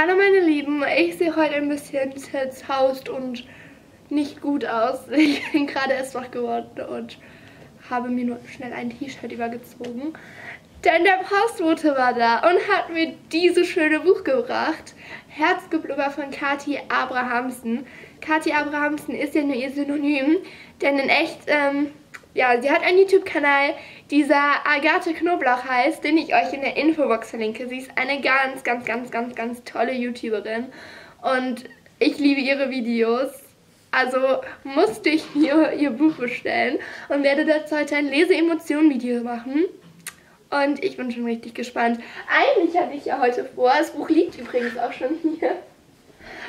Hallo meine Lieben, ich sehe heute ein bisschen zerzaust und nicht gut aus. Ich bin gerade erst wach geworden und habe mir nur schnell ein T-Shirt übergezogen. Denn der Postbote war da und hat mir dieses schöne Buch gebracht. Herzgeblubber von Kati Abrahamsen. Kati Abrahamsen ist ja nur ihr Synonym, denn in echt, ähm, ja, sie hat einen YouTube-Kanal, dieser Agathe Knoblauch heißt, den ich euch in der Infobox verlinke. Sie ist eine ganz, ganz, ganz, ganz, ganz tolle YouTuberin und ich liebe ihre Videos. Also musste ich mir ihr Buch bestellen und werde dazu heute ein Lese-Emotionen-Video machen. Und ich bin schon richtig gespannt. Eigentlich hatte ich ja heute vor, das Buch liegt übrigens auch schon hier,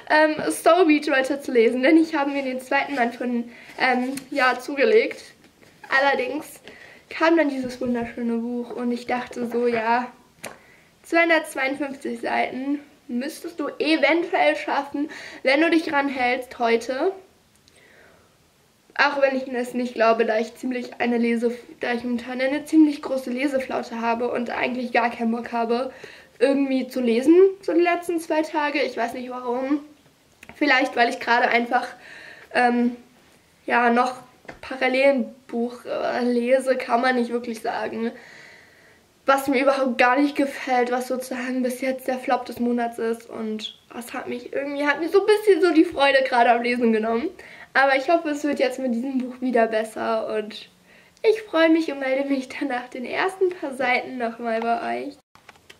ähm, Soul Beach weiter zu lesen, denn ich habe mir den zweiten Band von ähm, ja, zugelegt. Allerdings kam dann dieses wunderschöne Buch und ich dachte so, ja, 252 Seiten müsstest du eventuell schaffen, wenn du dich ranhältst heute. Auch wenn ich es nicht glaube, da ich ziemlich eine Lese, da ich momentan eine ziemlich große Leseflaute habe und eigentlich gar keinen Bock habe, irgendwie zu lesen, so die letzten zwei Tage. Ich weiß nicht warum. Vielleicht, weil ich gerade einfach ähm, ja noch parallel Buch äh, lese, kann man nicht wirklich sagen. Was mir überhaupt gar nicht gefällt, was sozusagen bis jetzt der Flop des Monats ist. Und das hat mich irgendwie, hat mir so ein bisschen so die Freude gerade am Lesen genommen. Aber ich hoffe, es wird jetzt mit diesem Buch wieder besser und ich freue mich und melde mich dann nach den ersten paar Seiten nochmal bei euch.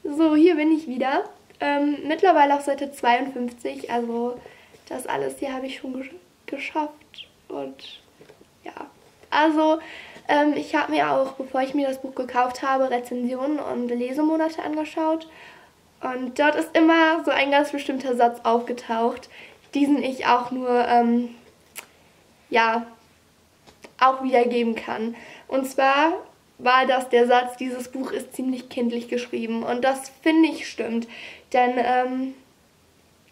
So, hier bin ich wieder. Ähm, mittlerweile auf Seite 52, also das alles hier habe ich schon gesch geschafft und. Also, ähm, ich habe mir auch, bevor ich mir das Buch gekauft habe, Rezensionen und Lesemonate angeschaut und dort ist immer so ein ganz bestimmter Satz aufgetaucht, diesen ich auch nur ähm, ja, auch wiedergeben kann. Und zwar war das der Satz, dieses Buch ist ziemlich kindlich geschrieben. Und das finde ich stimmt. Denn, ähm,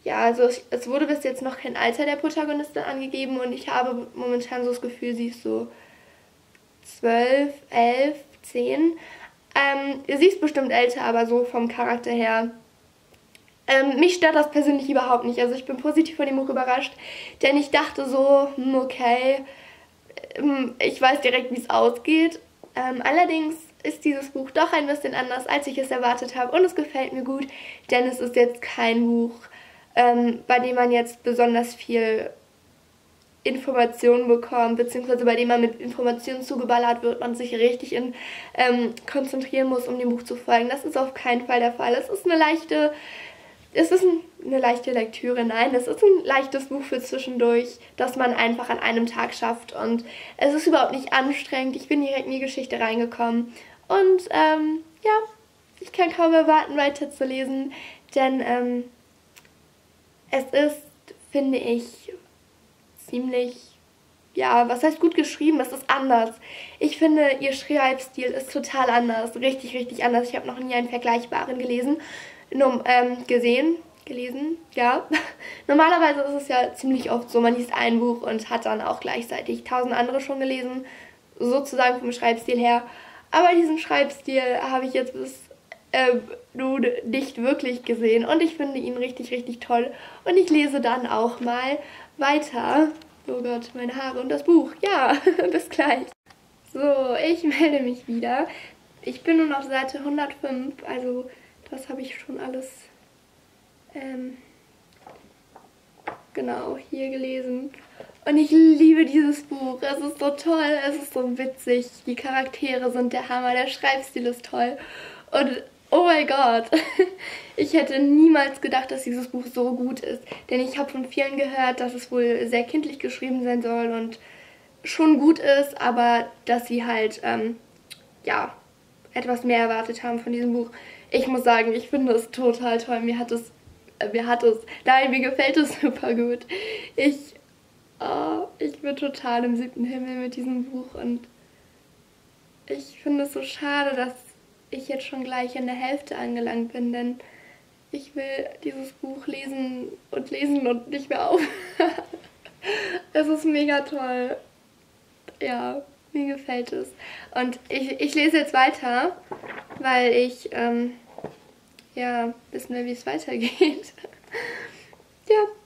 ja, also es, es, wurde bis jetzt noch kein Alter der Protagonistin angegeben und ich habe momentan so das Gefühl, sie ist so 12, 11, 10. Ähm, sie ist bestimmt älter, aber so vom Charakter her ähm, mich stört das persönlich überhaupt nicht. Also ich bin positiv von dem Buch überrascht, denn ich dachte so, hm, okay, ähm, ich weiß direkt, wie es ausgeht. Ähm, allerdings ist dieses Buch doch ein bisschen anders, als ich es erwartet habe und es gefällt mir gut, denn es ist jetzt kein Buch, ähm, bei dem man jetzt besonders viel Informationen bekommt, beziehungsweise bei dem man mit Informationen zugeballert wird, man sich richtig in, ähm, konzentrieren muss, um dem Buch zu folgen. Das ist auf keinen Fall der Fall. Es ist eine leichte es ist eine leichte Lektüre, nein, es ist ein leichtes Buch für zwischendurch, das man einfach an einem Tag schafft und es ist überhaupt nicht anstrengend. Ich bin direkt in die Geschichte reingekommen und ähm, ja, ich kann kaum erwarten, weiterzulesen, denn ähm, es ist, finde ich, ziemlich, ja, was heißt gut geschrieben, es ist anders. Ich finde, ihr Schreibstil ist total anders, richtig, richtig anders. Ich habe noch nie einen vergleichbaren gelesen ähm, gesehen, gelesen, ja. Normalerweise ist es ja ziemlich oft so, man liest ein Buch und hat dann auch gleichzeitig tausend andere schon gelesen, sozusagen vom Schreibstil her. Aber diesen Schreibstil habe ich jetzt bis äh, nun nicht wirklich gesehen und ich finde ihn richtig, richtig toll. Und ich lese dann auch mal weiter. Oh Gott, meine Haare und das Buch. Ja, bis gleich. So, ich melde mich wieder. Ich bin nun auf Seite 105, also das habe ich schon alles ähm, genau hier gelesen. Und ich liebe dieses Buch. Es ist so toll, es ist so witzig. Die Charaktere sind der Hammer, der Schreibstil ist toll. Und oh mein Gott, ich hätte niemals gedacht, dass dieses Buch so gut ist. Denn ich habe von vielen gehört, dass es wohl sehr kindlich geschrieben sein soll und schon gut ist, aber dass sie halt, ähm, ja, etwas mehr erwartet haben von diesem Buch ich muss sagen, ich finde es total toll. Mir hat es, äh, mir hat es, nein, mir gefällt es super gut. Ich, oh, ich bin total im siebten Himmel mit diesem Buch und ich finde es so schade, dass ich jetzt schon gleich in der Hälfte angelangt bin, denn ich will dieses Buch lesen und lesen und nicht mehr auf. es ist mega toll. Ja, mir gefällt es. Und ich, ich lese jetzt weiter weil ich ähm, ja wissen will, wie es weitergeht.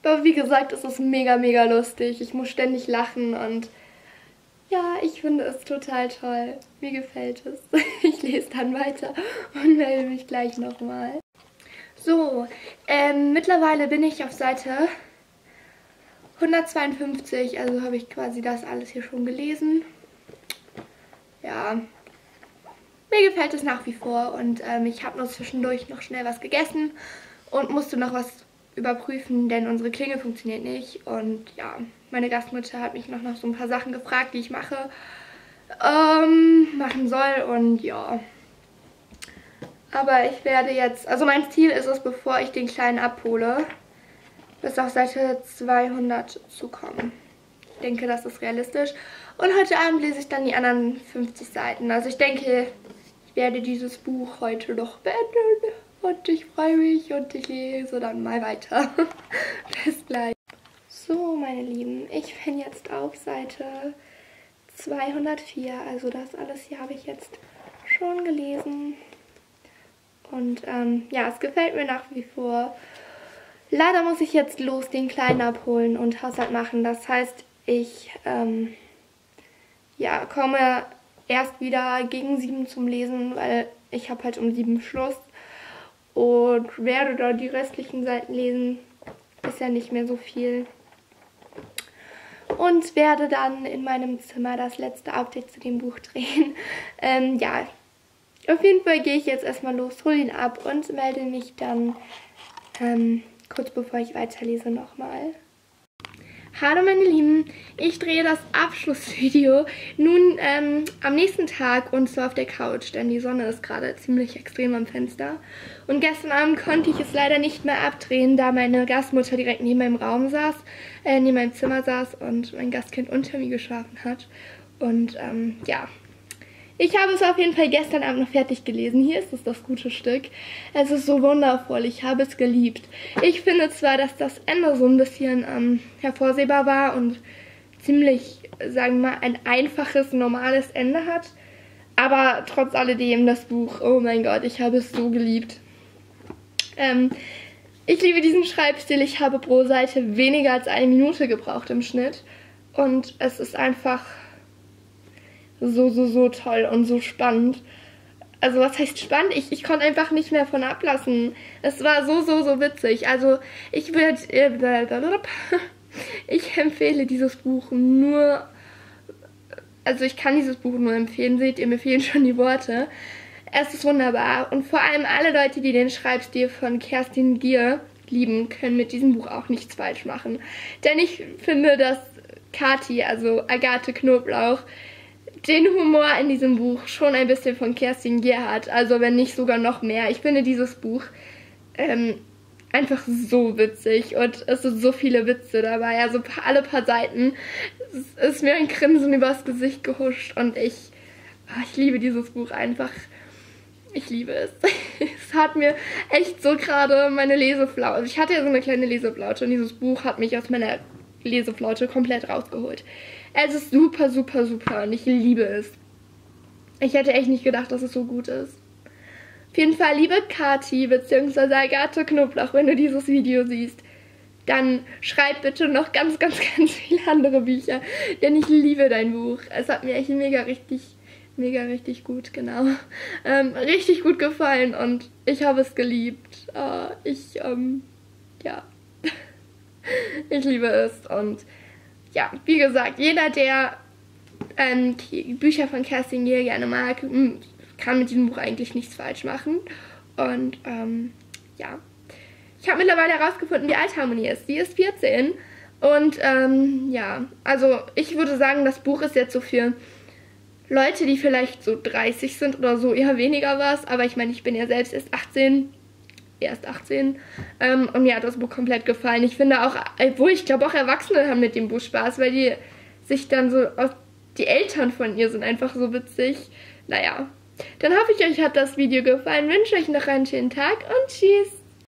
Also wie gesagt, es ist mega, mega lustig. Ich muss ständig lachen und ja, ich finde es total toll. Mir gefällt es. Ich lese dann weiter und melde mich gleich nochmal. So, ähm, mittlerweile bin ich auf Seite 152, also habe ich quasi das alles hier schon gelesen. Ja, mir gefällt es nach wie vor und ähm, ich habe nur zwischendurch noch schnell was gegessen und musste noch was überprüfen, denn unsere Klinge funktioniert nicht. Und ja, meine Gastmutter hat mich noch nach so ein paar Sachen gefragt, die ich mache, ähm, machen soll. Und ja, aber ich werde jetzt, also mein Ziel ist es, bevor ich den Kleinen abhole, bis auf Seite 200 zu kommen. Ich denke, das ist realistisch. Und heute Abend lese ich dann die anderen 50 Seiten. Also ich denke, ich werde dieses Buch heute noch beenden. Und ich freue mich und ich lese dann mal weiter. Bis gleich. So, meine Lieben, ich bin jetzt auf Seite 204. Also das alles hier habe ich jetzt schon gelesen. Und ähm, ja, es gefällt mir nach wie vor. Leider muss ich jetzt los den Kleinen abholen und Haushalt machen. Das heißt, ich ähm, ja, komme erst wieder gegen sieben zum Lesen, weil ich habe halt um sieben Schluss und werde da die restlichen Seiten lesen. Ist ja nicht mehr so viel. Und werde dann in meinem Zimmer das letzte Update zu dem Buch drehen. Ähm, ja, auf jeden Fall gehe ich jetzt erstmal los, hole ihn ab und melde mich dann ähm, kurz bevor ich weiterlese nochmal. Hallo meine Lieben, ich drehe das Abschlussvideo nun ähm, am nächsten Tag und zwar auf der Couch, denn die Sonne ist gerade ziemlich extrem am Fenster. Und gestern Abend konnte ich es leider nicht mehr abdrehen, da meine Gastmutter direkt neben meinem Raum saß, äh, neben meinem Zimmer saß und mein Gastkind unter mir geschlafen hat. Und ähm, ja, ich habe es auf jeden Fall gestern Abend noch fertig gelesen. Hier ist es das gute Stück. Es ist so wundervoll. Ich habe es geliebt. Ich finde zwar, dass das Ende so ein bisschen ähm, hervorsehbar war und ziemlich, sagen wir mal, ein einfaches, normales Ende hat. Aber trotz alledem das Buch, oh mein Gott, ich habe es so geliebt. Ähm, ich liebe diesen Schreibstil. Ich habe pro Seite weniger als eine Minute gebraucht im Schnitt. Und es ist einfach so, so, so toll und so spannend. Also was heißt spannend? Ich, ich konnte einfach nicht mehr von ablassen. Es war so, so, so witzig. Also ich würde... Äh, ich empfehle dieses Buch nur... Also ich kann dieses Buch nur empfehlen. Seht ihr, mir fehlen schon die Worte. Es ist wunderbar. Und vor allem alle Leute, die den Schreibstil von Kerstin Gier lieben, können mit diesem Buch auch nichts falsch machen. Denn ich finde, dass Kati, also Agathe Knoblauch, den Humor in diesem Buch schon ein bisschen von Kerstin Gier hat. Also wenn nicht sogar noch mehr. Ich finde dieses Buch ähm, einfach so witzig und es sind so viele Witze dabei. Also alle paar Seiten ist mir ein Grinsen übers Gesicht gehuscht und ich, ah, ich liebe dieses Buch einfach. Ich liebe es. es hat mir echt so gerade meine Leseflaute. Ich hatte ja so eine kleine Leseflaute und dieses Buch hat mich aus meiner Leseflaute komplett rausgeholt. Es ist super, super, super und ich liebe es. Ich hätte echt nicht gedacht, dass es so gut ist. Auf jeden Fall, liebe Kati bzw. Agathe Knoblauch, wenn du dieses Video siehst, dann schreib bitte noch ganz, ganz, ganz viele andere Bücher, denn ich liebe dein Buch. Es hat mir echt mega richtig, mega richtig gut, genau, ähm, richtig gut gefallen und ich habe es geliebt. Uh, ich, ähm, ja, ich liebe es und ja, wie gesagt, jeder, der ähm, Bücher von Kerstin Gier gerne mag, hm, kann mit diesem Buch eigentlich nichts falsch machen. Und ähm, ja, ich habe mittlerweile herausgefunden, wie alt Harmonie ist. Sie ist 14. Und ähm, ja, also ich würde sagen, das Buch ist jetzt so für Leute, die vielleicht so 30 sind oder so, eher weniger was. Aber ich meine, ich bin ja selbst erst 18 erst 18. Ähm, und mir hat das Buch komplett gefallen. Ich finde auch, obwohl ich glaube auch Erwachsene haben mit dem Buch Spaß, weil die sich dann so, die Eltern von ihr sind einfach so witzig. Naja, dann hoffe ich, euch hat das Video gefallen, wünsche euch noch einen schönen Tag und tschüss.